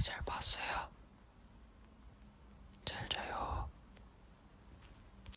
잘 봤어요.